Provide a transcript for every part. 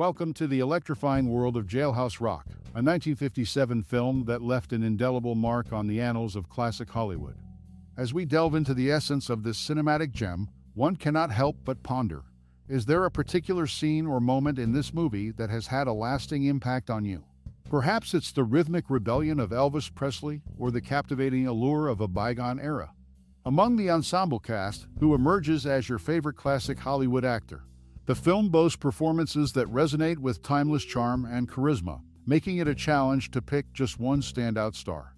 Welcome to the electrifying world of Jailhouse Rock, a 1957 film that left an indelible mark on the annals of classic Hollywood. As we delve into the essence of this cinematic gem, one cannot help but ponder Is there a particular scene or moment in this movie that has had a lasting impact on you? Perhaps it's the rhythmic rebellion of Elvis Presley or the captivating allure of a bygone era. Among the ensemble cast, who emerges as your favorite classic Hollywood actor? The film boasts performances that resonate with timeless charm and charisma, making it a challenge to pick just one standout star.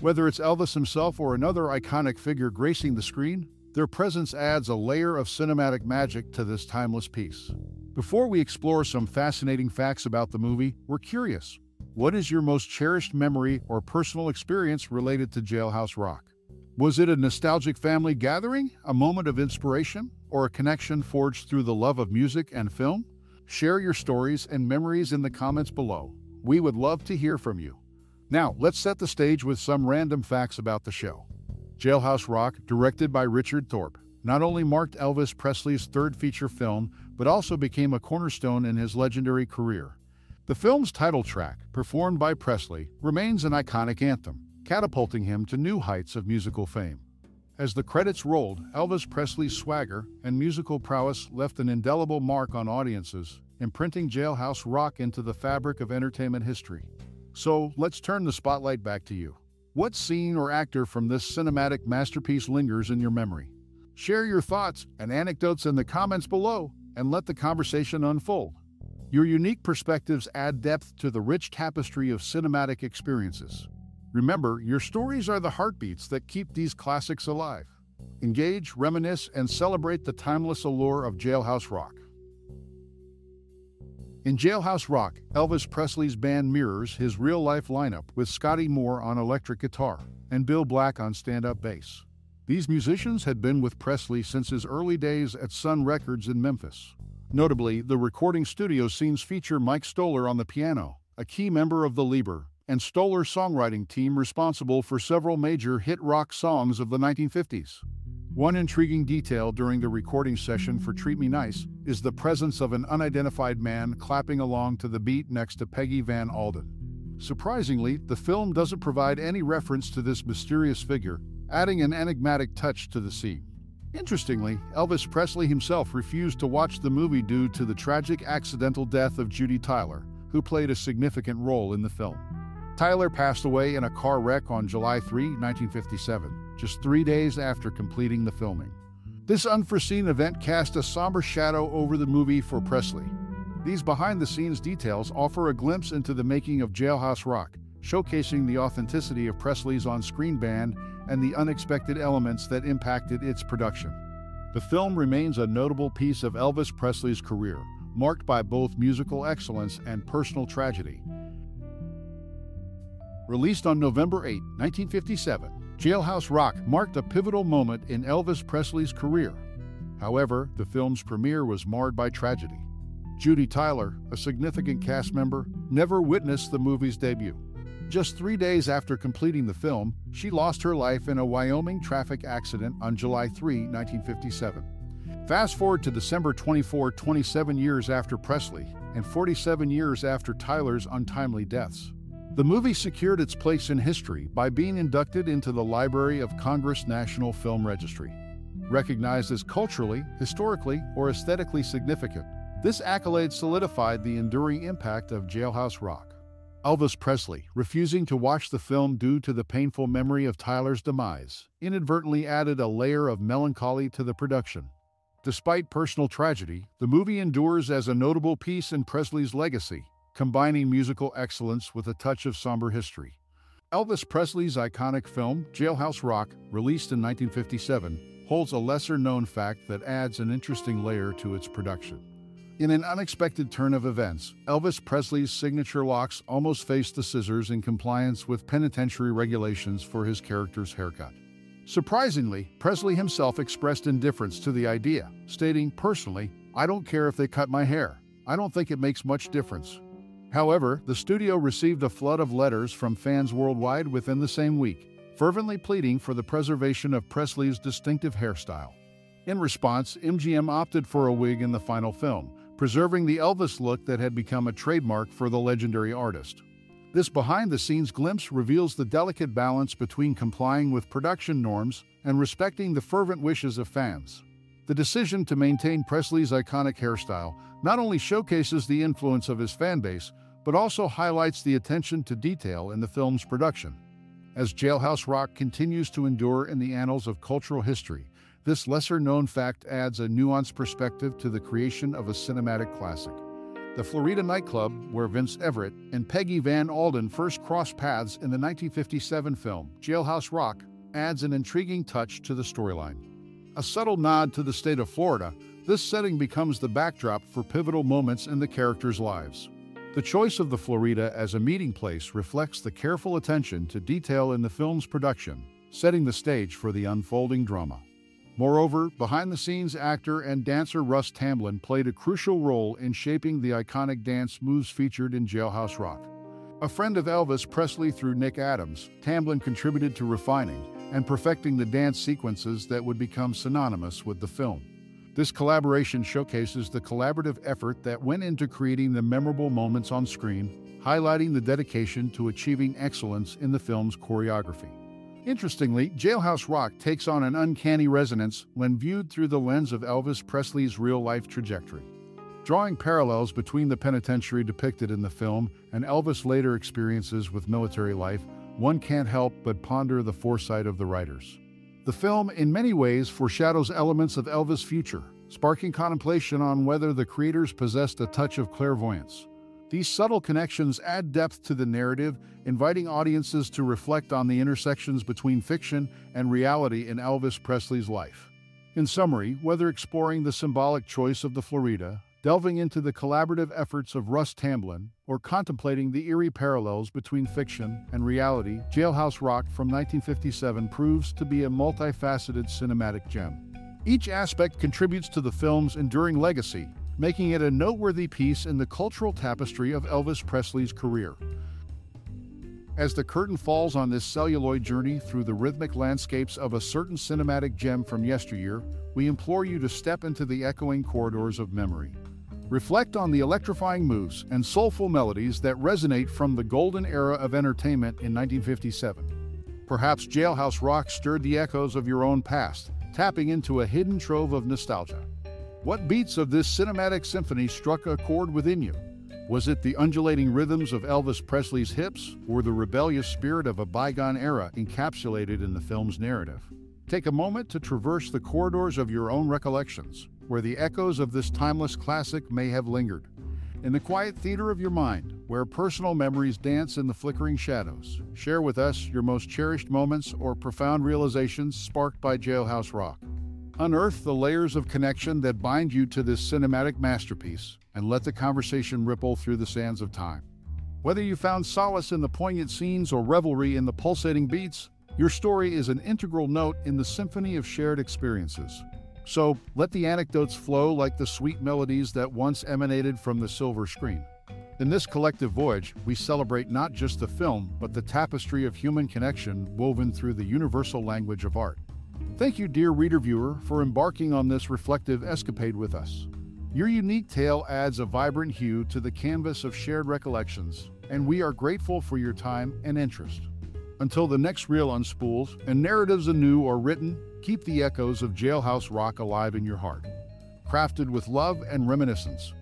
Whether it's Elvis himself or another iconic figure gracing the screen, their presence adds a layer of cinematic magic to this timeless piece. Before we explore some fascinating facts about the movie, we're curious. What is your most cherished memory or personal experience related to Jailhouse Rock? Was it a nostalgic family gathering, a moment of inspiration, or a connection forged through the love of music and film? Share your stories and memories in the comments below. We would love to hear from you. Now, let's set the stage with some random facts about the show. Jailhouse Rock, directed by Richard Thorpe, not only marked Elvis Presley's third feature film, but also became a cornerstone in his legendary career. The film's title track, performed by Presley, remains an iconic anthem, catapulting him to new heights of musical fame. As the credits rolled, Elvis Presley's swagger and musical prowess left an indelible mark on audiences, imprinting Jailhouse Rock into the fabric of entertainment history. So, let's turn the spotlight back to you. What scene or actor from this cinematic masterpiece lingers in your memory? Share your thoughts and anecdotes in the comments below and let the conversation unfold. Your unique perspectives add depth to the rich tapestry of cinematic experiences. Remember, your stories are the heartbeats that keep these classics alive. Engage, reminisce, and celebrate the timeless allure of Jailhouse Rock. In Jailhouse Rock, Elvis Presley's band mirrors his real-life lineup with Scotty Moore on electric guitar and Bill Black on stand-up bass. These musicians had been with Presley since his early days at Sun Records in Memphis. Notably, the recording studio scenes feature Mike Stoller on the piano, a key member of the Leiber and Stoller songwriting team responsible for several major hit rock songs of the 1950s. One intriguing detail during the recording session for Treat Me Nice is the presence of an unidentified man clapping along to the beat next to Peggy Van Alden. Surprisingly, the film doesn't provide any reference to this mysterious figure, adding an enigmatic touch to the scene. Interestingly, Elvis Presley himself refused to watch the movie due to the tragic accidental death of Judy Tyler, who played a significant role in the film. Tyler passed away in a car wreck on July 3, 1957, just three days after completing the filming. This unforeseen event cast a somber shadow over the movie for Presley. These behind the scenes details offer a glimpse into the making of Jailhouse Rock, showcasing the authenticity of Presley's on screen band and the unexpected elements that impacted its production. The film remains a notable piece of Elvis Presley's career, marked by both musical excellence and personal tragedy. Released on November 8, 1957, Jailhouse Rock marked a pivotal moment in Elvis Presley's career. However, the film's premiere was marred by tragedy. Judy Tyler, a significant cast member, never witnessed the movie's debut. Just three days after completing the film, she lost her life in a Wyoming traffic accident on July 3, 1957. Fast forward to December 24, 27 years after Presley, and 47 years after Tyler's untimely deaths. The movie secured its place in history by being inducted into the Library of Congress National Film Registry. Recognized as culturally, historically, or aesthetically significant, this accolade solidified the enduring impact of Jailhouse Rock. Elvis Presley, refusing to watch the film due to the painful memory of Tyler's demise, inadvertently added a layer of melancholy to the production. Despite personal tragedy, the movie endures as a notable piece in Presley's legacy, combining musical excellence with a touch of somber history. Elvis Presley's iconic film, Jailhouse Rock, released in 1957, holds a lesser-known fact that adds an interesting layer to its production. In an unexpected turn of events, Elvis Presley's signature locks almost faced the scissors in compliance with penitentiary regulations for his character's haircut. Surprisingly, Presley himself expressed indifference to the idea, stating, Personally, I don't care if they cut my hair. I don't think it makes much difference. However, the studio received a flood of letters from fans worldwide within the same week, fervently pleading for the preservation of Presley's distinctive hairstyle. In response, MGM opted for a wig in the final film, preserving the Elvis look that had become a trademark for the legendary artist. This behind the scenes glimpse reveals the delicate balance between complying with production norms and respecting the fervent wishes of fans. The decision to maintain Presley's iconic hairstyle not only showcases the influence of his fanbase, but also highlights the attention to detail in the film's production. As Jailhouse Rock continues to endure in the annals of cultural history, this lesser-known fact adds a nuanced perspective to the creation of a cinematic classic. The Florida nightclub, where Vince Everett and Peggy Van Alden first crossed paths in the 1957 film Jailhouse Rock, adds an intriguing touch to the storyline. A subtle nod to the state of Florida, this setting becomes the backdrop for pivotal moments in the characters' lives. The choice of the Florida as a meeting place reflects the careful attention to detail in the film's production, setting the stage for the unfolding drama. Moreover, behind-the-scenes actor and dancer Russ Tamblyn played a crucial role in shaping the iconic dance moves featured in Jailhouse Rock. A friend of Elvis Presley through Nick Adams, Tamblyn contributed to refining, and perfecting the dance sequences that would become synonymous with the film. This collaboration showcases the collaborative effort that went into creating the memorable moments on screen, highlighting the dedication to achieving excellence in the film's choreography. Interestingly, Jailhouse Rock takes on an uncanny resonance when viewed through the lens of Elvis Presley's real-life trajectory. Drawing parallels between the penitentiary depicted in the film and Elvis' later experiences with military life, one can't help but ponder the foresight of the writers. The film, in many ways, foreshadows elements of Elvis' future, sparking contemplation on whether the creators possessed a touch of clairvoyance. These subtle connections add depth to the narrative, inviting audiences to reflect on the intersections between fiction and reality in Elvis Presley's life. In summary, whether exploring the symbolic choice of the Florida, delving into the collaborative efforts of Russ Tamblyn, or contemplating the eerie parallels between fiction and reality, Jailhouse Rock from 1957 proves to be a multifaceted cinematic gem. Each aspect contributes to the film's enduring legacy, making it a noteworthy piece in the cultural tapestry of Elvis Presley's career. As the curtain falls on this celluloid journey through the rhythmic landscapes of a certain cinematic gem from yesteryear, we implore you to step into the echoing corridors of memory. Reflect on the electrifying moves and soulful melodies that resonate from the golden era of entertainment in 1957. Perhaps Jailhouse Rock stirred the echoes of your own past, tapping into a hidden trove of nostalgia. What beats of this cinematic symphony struck a chord within you? Was it the undulating rhythms of Elvis Presley's hips or the rebellious spirit of a bygone era encapsulated in the film's narrative? Take a moment to traverse the corridors of your own recollections, where the echoes of this timeless classic may have lingered. In the quiet theater of your mind, where personal memories dance in the flickering shadows, share with us your most cherished moments or profound realizations sparked by Jailhouse Rock. Unearth the layers of connection that bind you to this cinematic masterpiece and let the conversation ripple through the sands of time. Whether you found solace in the poignant scenes or revelry in the pulsating beats, your story is an integral note in the symphony of shared experiences. So let the anecdotes flow like the sweet melodies that once emanated from the silver screen. In this collective voyage, we celebrate not just the film, but the tapestry of human connection woven through the universal language of art. Thank you, dear reader viewer, for embarking on this reflective escapade with us. Your unique tale adds a vibrant hue to the canvas of shared recollections, and we are grateful for your time and interest. Until the next reel unspools and narratives anew are written, keep the echoes of Jailhouse Rock alive in your heart. Crafted with love and reminiscence,